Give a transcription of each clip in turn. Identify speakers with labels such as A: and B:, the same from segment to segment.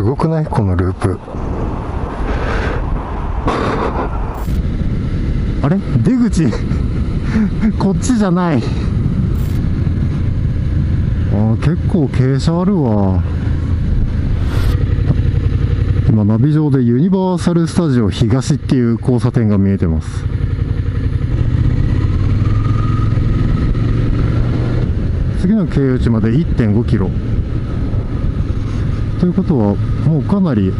A: すごくない？このループ。
B: あれ？出口？こっちじゃない。あー結構傾斜あるわ。今ナビ上でユニバーサル・スタジオ東っていう交差点が見えてます。次の経由地まで1.5キロ。ということはもうかなり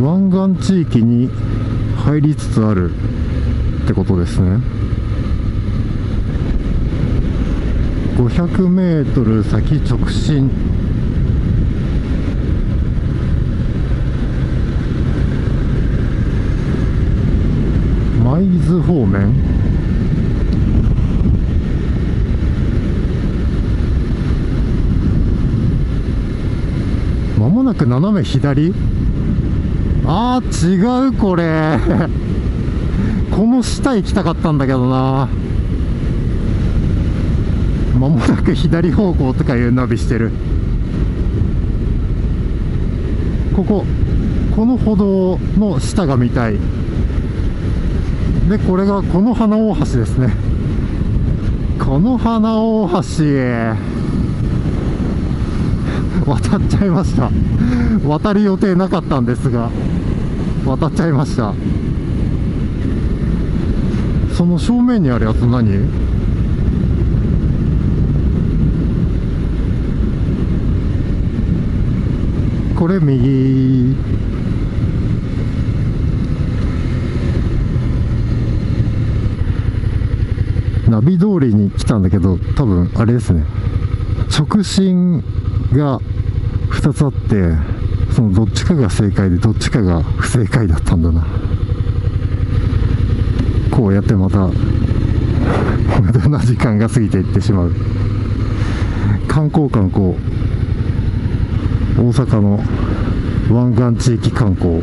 B: 湾岸地域に入りつつあるってことですね。500メートル先直進。舞津方面。なく斜め左。あー違うこれ。この下行きたかったんだけどな。まもなく左方向とかいうナビしてる。こここの歩道の下が見たい。でこれがこの花大橋ですね。この花大橋。渡っちゃいました。渡る予定なかったんですが渡っちゃいました。その正面にあるやつ何？これ右。ナビ通りに来たんだけど多分あれですね。直進が2つあってそのどっちかが正解でどっちかが不正解だったんだな。こうやってまた無駄な時間が過ぎていってしまう。観光観光。大阪の湾岸地域観光。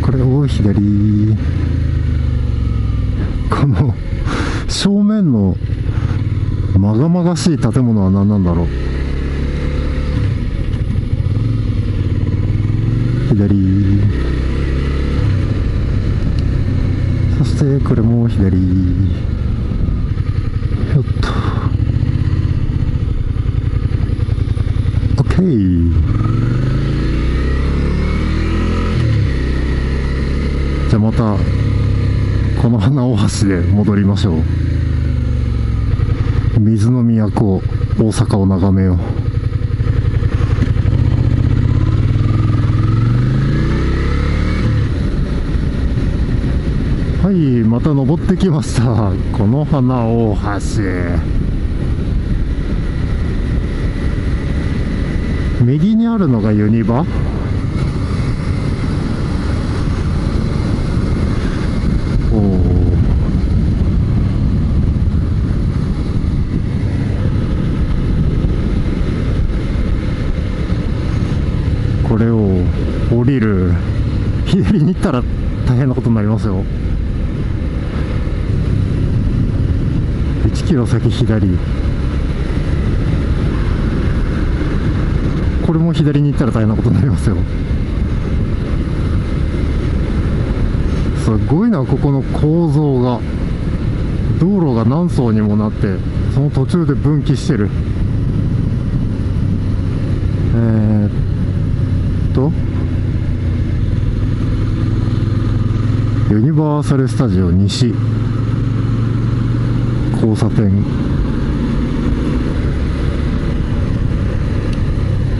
B: これを左。この正面のまがまがしい建物は何なんだろう？左。そしてこれも左よっと OK じゃあまたこの花大橋で戻りましょう。水の都大阪を眺めよう。はいまた登ってきました。この花大橋。右にあるのがユニバおおこれを降りる。左に行ったら大変なことになりますよ。1キロ先左。これも左に行ったら大変なことになりますよ。すごいなここの構造が。道路が何層にもなってその途中で分岐してる。えー、っとユニバーサル・スタジオ西。交差点。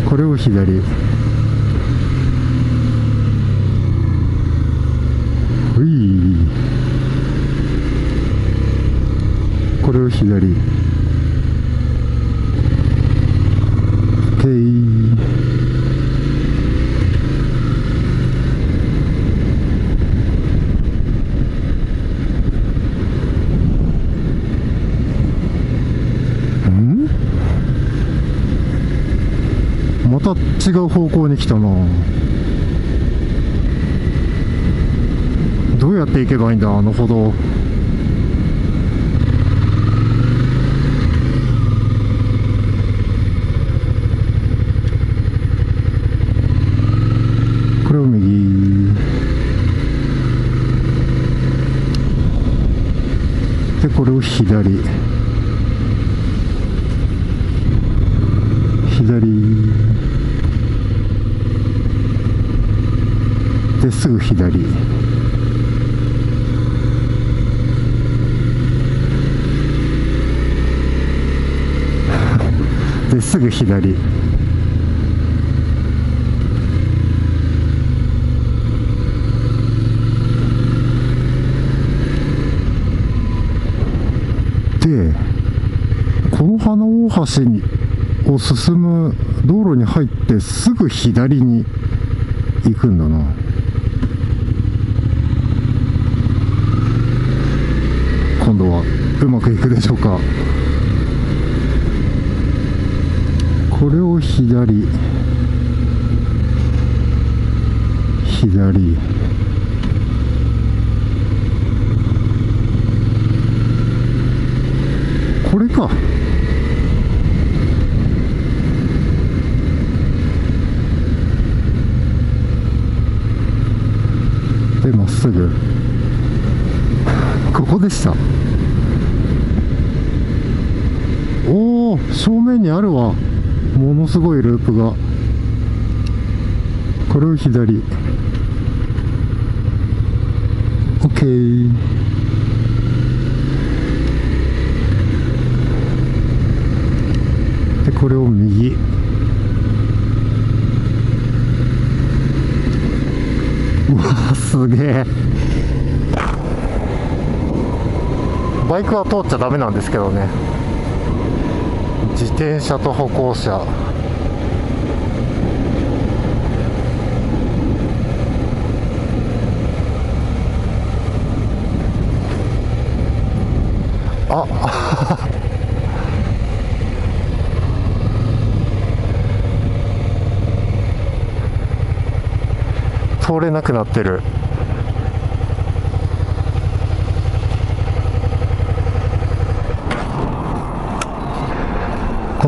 B: これを左。ほい。これを左。た違う方向に来たな。どうやって行けばいいんだあの歩道。これを右。でこれを左。左。ですぐ左。ですぐ左。でこの花大橋にを進む道路に入ってすぐ左に行くんだな今度はうまくいくでしょうかこれを左左これかでまっすぐここでしたおお正面にあるわ。ものすごいループが。これを左。OK でこれを右。うわすげえ。バイクは通っちゃダメなんですけどね。自転車と歩行者。あ 通れなくなってる。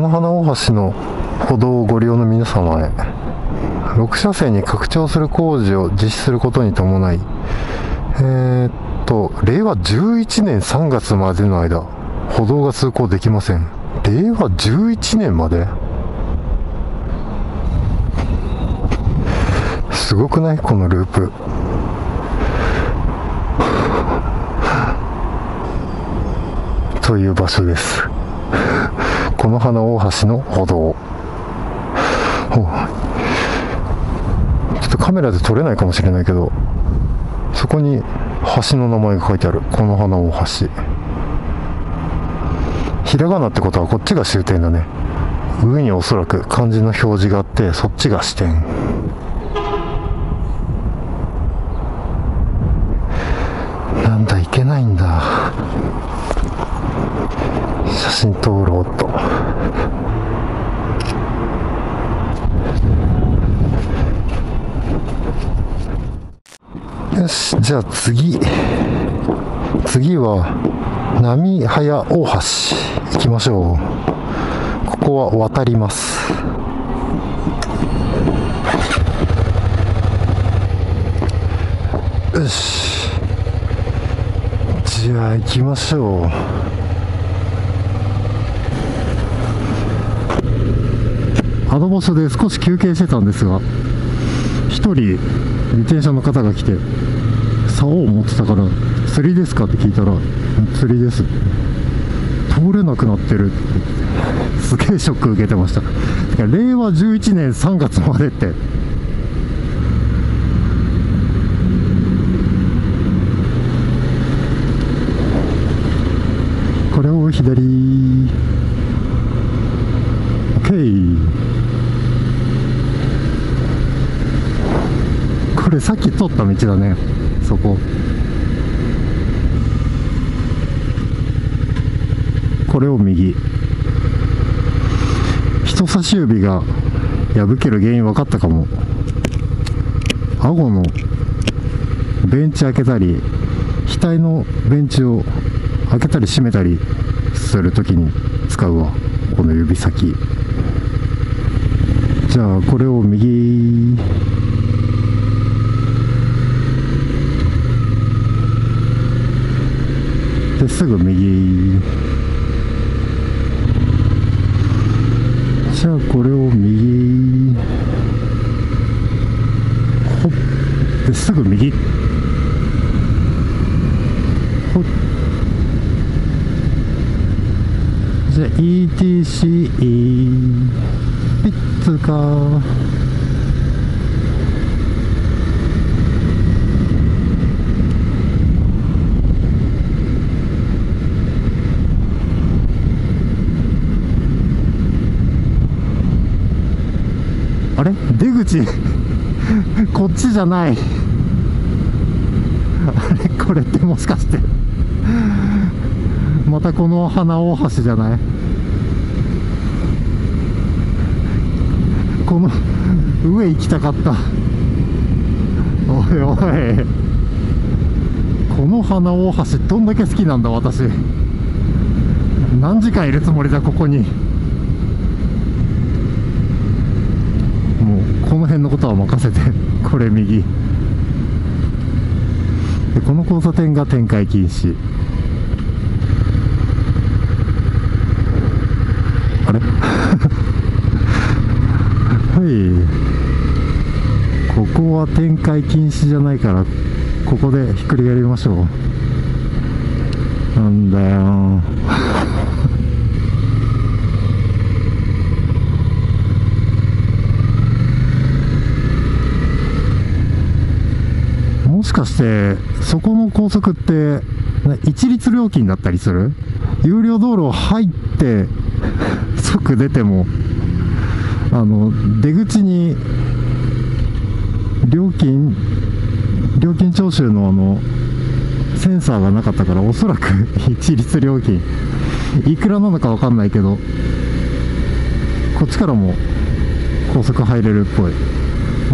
B: の花大橋の歩道をご利用の皆様へ6車線に拡張する工事を実施することに伴いえー、っと令和11年3月までの間歩道が通行できません。令和11年まで？すごくない？このループ。という場所です。この花大橋の歩道。ちょっとカメラで撮れないかもしれないけどそこに橋の名前が書いてある。この花大橋。ひらがなってことはこっちが終点だね。上におそらく漢字の表示があってそっちが支点なんだいけないんだ。写真撮ろうと。よし。じゃあ次。次は波早大橋。行きましょう。ここは渡ります。よし。じゃあ行きましょう。アドボスで少し休憩してたんですが一人自転車の方が来て竿を持ってたから釣りですかって聞いたら釣りです。通れなくなってるって。すげえショック受けてました。令和11年3月までって。これを左。OK これさっき通った道だね。そこ。これを右。人差し指が破ける原因分かったかも。顎のベンチ開けたり額のベンチを開けたり閉めたりするときに使うわ。この指先。じゃあこれを右。すぐ右。じゃあこれを右。ほっ。ですぐ右。ほっ。じゃあ ETC ピッツかあれ出口。こっちじゃない。あれこれってもしかして。またこの花大橋じゃない？この上行きたかった。おいおい。この花大橋どんだけ好きなんだ私。何時間いるつもりだここにもうこの辺のことは任せて これ右。でこの交差点が展開禁止。あれ？はい。ここは展開禁止じゃないからここでひっくり返りましょう。なんだよ。しかしてそこの高速って一律料金だったりする？有料道路入って即出てもあの出口に料金料金徴収のあのセンサーがなかったからおそらく 一律料金。いくらなのかわかんないけどこっちからも高速入れるっぽい。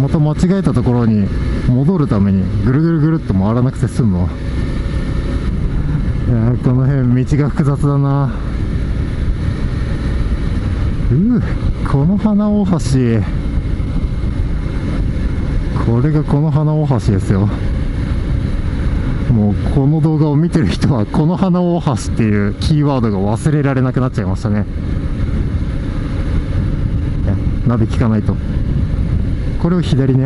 B: また間違えたところに戻るためにぐるぐるぐるっと回らなくて済むわ。いやこの辺道が複雑だな。うーこの花大橋これがこの花大橋ですよ。もうこの動画を見てる人はこの花大橋っていうキーワードが忘れられなくなっちゃいましたね。ナビ聞かないと。これを左ね。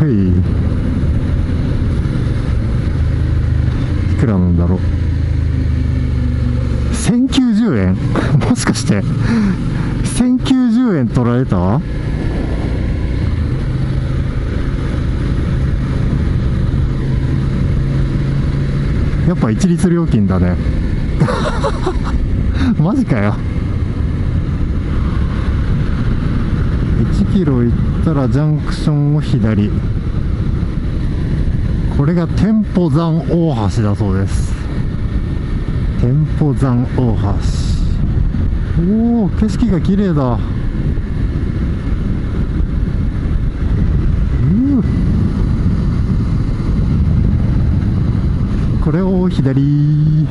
B: はい。いくらなんだろう。1090円？もしかして。1090円取られた？やっぱ一律料金だね。マジかよ。1キロ行ったらジャンクションを左。これが店舗山大橋だそうです。店舗山大橋。おお景色が綺麗だ。これを左。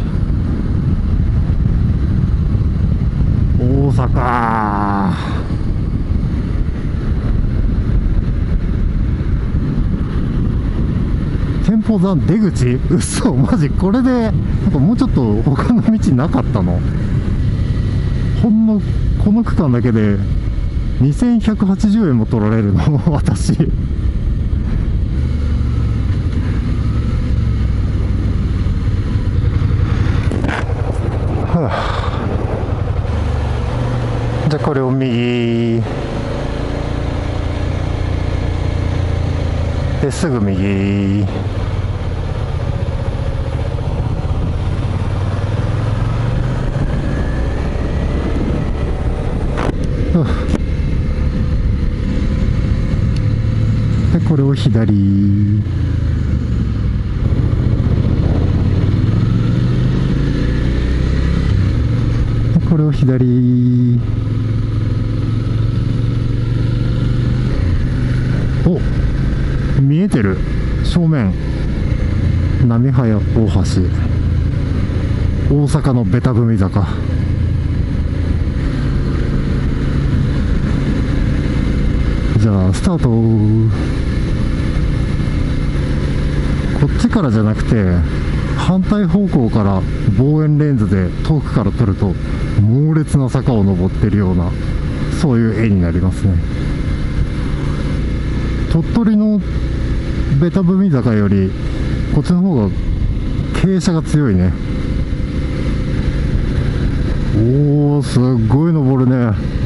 B: 大阪。店舗山出口？嘘マジ？これでなんかもうちょっと他の道なかったの？ほんのこの区間だけで2180円も取られるの？私。はあ。じゃあこれを右。ですぐ右。でこれを左。でこれを左。お見えてる。正面。波早大橋。大阪のベタ踏み坂。じゃあスタート。こっちからじゃなくて反対方向から望遠レンズで遠くから撮ると猛烈な坂を登ってるようなそういう絵になりますね。鳥取のベタ踏み坂よりこっちの方が傾斜が強いね。おおすっごい登るね。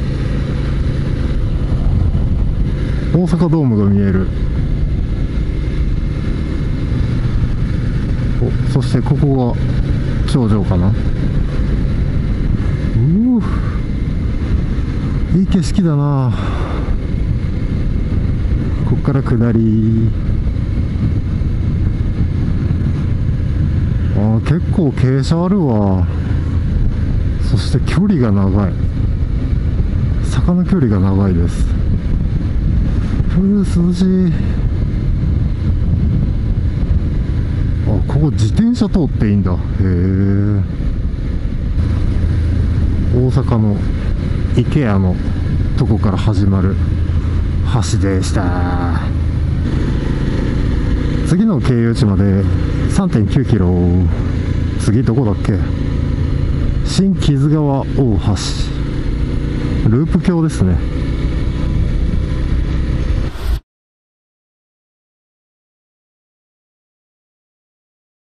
B: 大阪ドームが見える。おそしてここが頂上かな。うおいい景色だな。こっから下り。あー結構傾斜あるわ。そして距離が長い。坂の距離が長いです。ふう涼しいあここ自転車通っていいんだ。へえ大阪の IKEA のとこから始まる橋でした。次の経由地まで3.9キロ。次どこだっけ？新木津川大橋。ループ橋ですね。